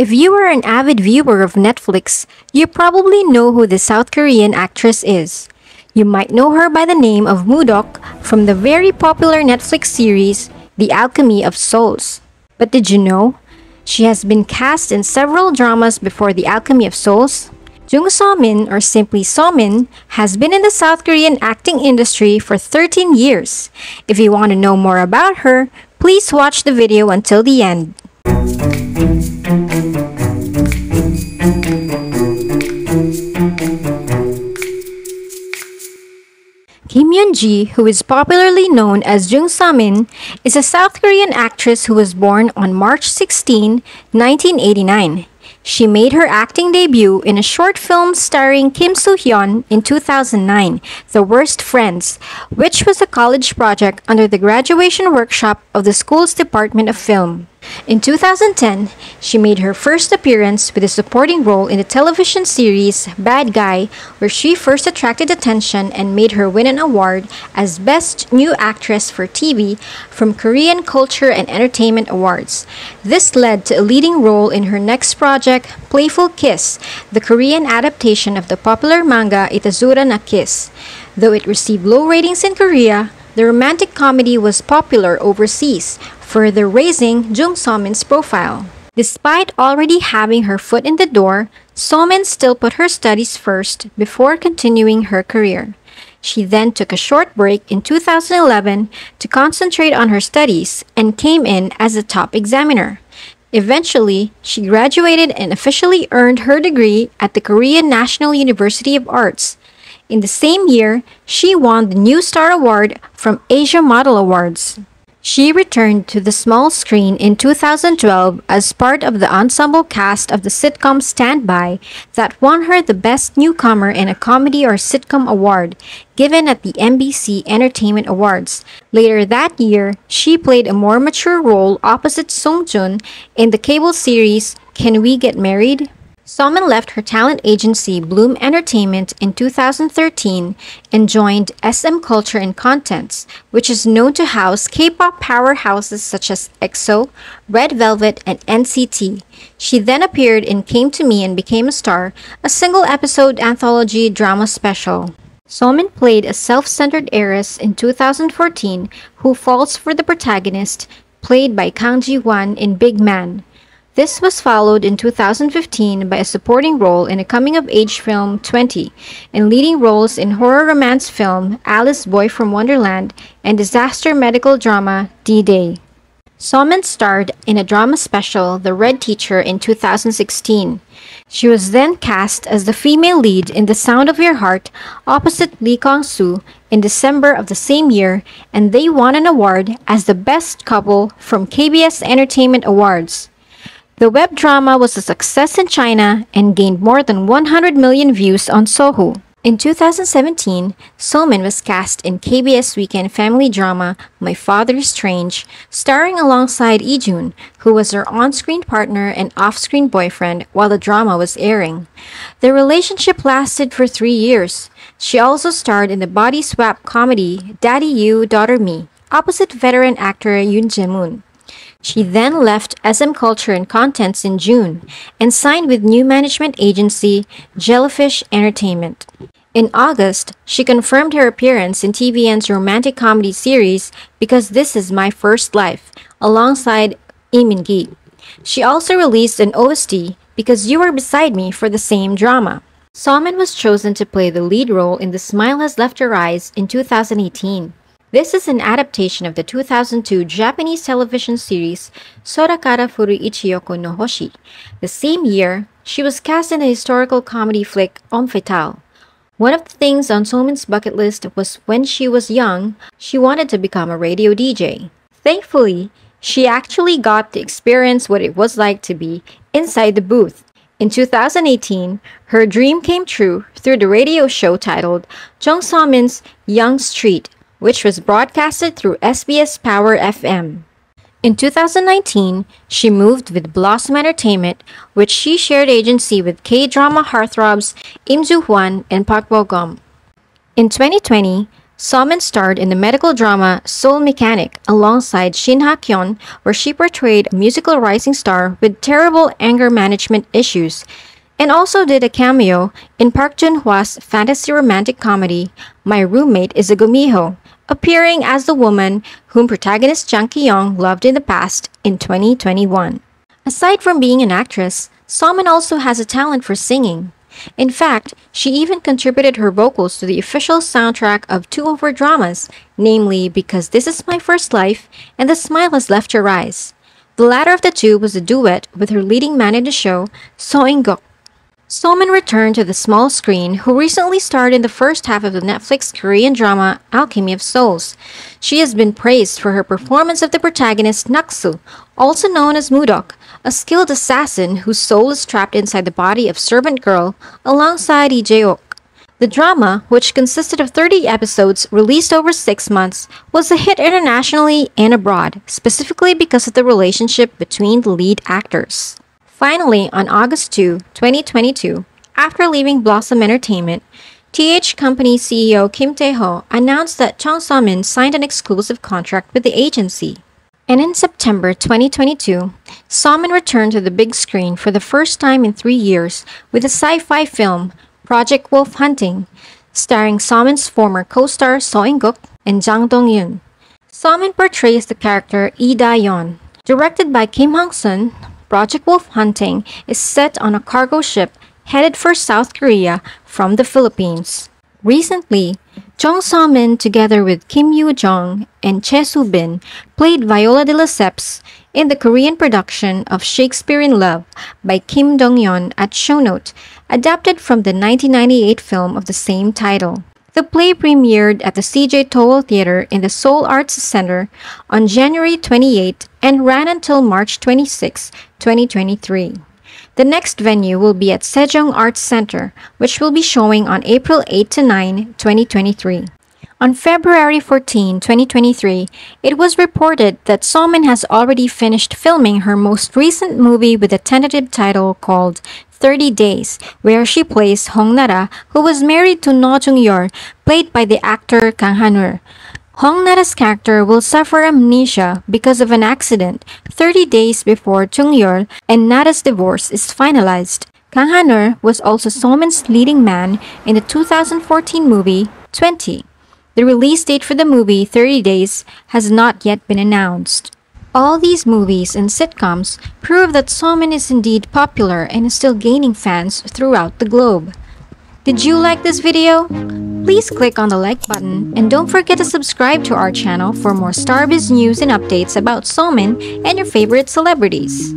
If you are an avid viewer of Netflix, you probably know who the South Korean actress is. You might know her by the name of Moodok from the very popular Netflix series The Alchemy of Souls. But did you know? She has been cast in several dramas before The Alchemy of Souls. Jung So-min, or simply So-min, has been in the South Korean acting industry for 13 years. If you want to know more about her, please watch the video until the end. Yeon-ji, who is popularly known as Jung So-min, is a South Korean actress who was born on March 16, 1989. She made her acting debut in a short film starring Kim Soo-hyun in 2009, The Worst Friends, which was a college project under the graduation workshop of the school's Department of Film. In 2010, she made her first appearance with a supporting role in the television series Bad Guy, where she first attracted attention and made her win an award as Best New Actress for TV from Korean Culture and Entertainment Awards. This led to a leading role in her next project, Playful Kiss, the Korean adaptation of the popular manga Itazura na Kiss. Though it received low ratings in Korea, the romantic comedy was popular overseas, further raising Jung So-min's profile. Despite already having her foot in the door, So-min still put her studies first before continuing her career. She then took a short break in 2011 to concentrate on her studies and came in as a top examiner. Eventually, she graduated and officially earned her degree at the Korean National University of Arts. In the same year, she won the New Star Award from Asia Model Awards. She returned to the small screen in 2012 as part of the ensemble cast of the sitcom Standby that won her the Best Newcomer in a Comedy or Sitcom Award given at the MBC Entertainment Awards. Later that year, she played a more mature role opposite Sung Joon in the cable series Can We Get Married? So-min left her talent agency Bloom Entertainment in 2013 and joined SM Culture and Contents, which is known to house K-pop powerhouses such as EXO, Red Velvet, and NCT. She then appeared in Came to Me and Became a Star, a single-episode anthology drama special. So-min played a self-centered heiress in 2014 who falls for the protagonist, played by Kang Ji-hwan in Big Man. This was followed in 2015 by a supporting role in a coming-of-age film 20 and leading roles in horror romance film Alice Boy from Wonderland and disaster medical drama D-Day. So-min starred in a drama special The Red Teacher in 2016. She was then cast as the female lead in The Sound of Your Heart opposite Lee Kwang-soo in December of the same year and they won an award as the best couple from KBS Entertainment Awards. The web drama was a success in China and gained more than 100 million views on Sohu. In 2017, So-min was cast in KBS weekend family drama My Father is Strange, starring alongside Lee Jun, who was her on-screen partner and off-screen boyfriend while the drama was airing. Their relationship lasted for three years. She also starred in the body swap comedy Daddy You, Daughter Me, opposite veteran actor Yoon Jae-moon. She then left SM Culture and Contents in June and signed with new management agency Jellyfish Entertainment. In August, she confirmed her appearance in TVN's romantic comedy series Because This Is My First Life, alongside Lee Min-ki. She also released an OST Because You Are Beside Me for the same drama. So-min was chosen to play the lead role in The Smile Has Left Your Eyes in 2018. This is an adaptation of the 2002 Japanese television series Sorakara Furu Ichioku no Hoshi. The same year, she was cast in the historical comedy flick Homme Fatale. One of the things on So-min's bucket list was when she was young, she wanted to become a radio DJ. Thankfully, she actually got to experience what it was like to be inside the booth. In 2018, her dream came true through the radio show titled Jung So-min's Young Street which was broadcasted through SBS Power FM. In 2019, she moved with Blossom Entertainment, which she shared agency with K-drama heartthrobs Im Joo Hwan and Park Bo Gum. In 2020, Somin starred in the medical drama Soul Mechanic alongside Shin Ha-kyun, where she portrayed a musical rising star with terrible anger management issues, and also did a cameo in Park Jun-hwa's fantasy romantic comedy My Roommate is a Gumiho, appearing as the woman whom protagonist Jang Ki-yong loved in the past in 2021. Aside from being an actress, Somin also has a talent for singing. In fact, she even contributed her vocals to the official soundtrack of two of her dramas, namely Because This Is My First Life and The Smile Has Left Your Eyes. The latter of the two was a duet with her leading man in the show, Seo In-guk. Somin returned to the small screen, who recently starred in the first half of the Netflix Korean drama Alchemy of Souls. She has been praised for her performance of the protagonist Naksu, also known as Mudok, a skilled assassin whose soul is trapped inside the body of servant girl alongside Lee Jae-wook. The drama, which consisted of 30 episodes released over six months, was a hit internationally and abroad, specifically because of the relationship between the lead actors. Finally, on August 2, 2022, after leaving Blossom Entertainment, TH Company CEO Kim Tae-ho announced that Jung So-min signed an exclusive contract with the agency. And in September 2022, So-min returned to the big screen for the first time in three years with the sci-fi film Project Wolf Hunting, starring So-min's former co-star Seo In-guk and Jang Dong-yoon. So-min portrays the character Lee Da-yeon. Directed by Kim Hong-sun, Project Wolf Hunting is set on a cargo ship headed for South Korea from the Philippines. Recently, Jung So-min together with Kim Yoo-jung and Chae Soo-bin played Viola de Lesseps in the Korean production of Shakespeare in Love by Kim Dong-yeon at Shownote, adapted from the 1998 film of the same title. The play premiered at the CJ Towol Theater in the Seoul Arts Center on January 28 and ran until March 26, 2023. The next venue will be at Sejong Arts Center, which will be showing on April 8 to 9, 2023. On February 14, 2023, it was reported that So-min has already finished filming her most recent movie with a tentative title called 30 Days, where she plays Hong Nara, who was married to No Jung-yeol, played by the actor Kang Ha-neul. Hong Nara's character will suffer amnesia because of an accident 30 days before Jung-yeol and Nara's divorce is finalized. Kang Ha-neul was also So-min's leading man in the 2014 movie 20. The release date for the movie 30 Days has not yet been announced. All these movies and sitcoms prove that So-min is indeed popular and is still gaining fans throughout the globe. Did you like this video? Please click on the like button and don't forget to subscribe to our channel for more Star Bizz news and updates about So-min and your favorite celebrities.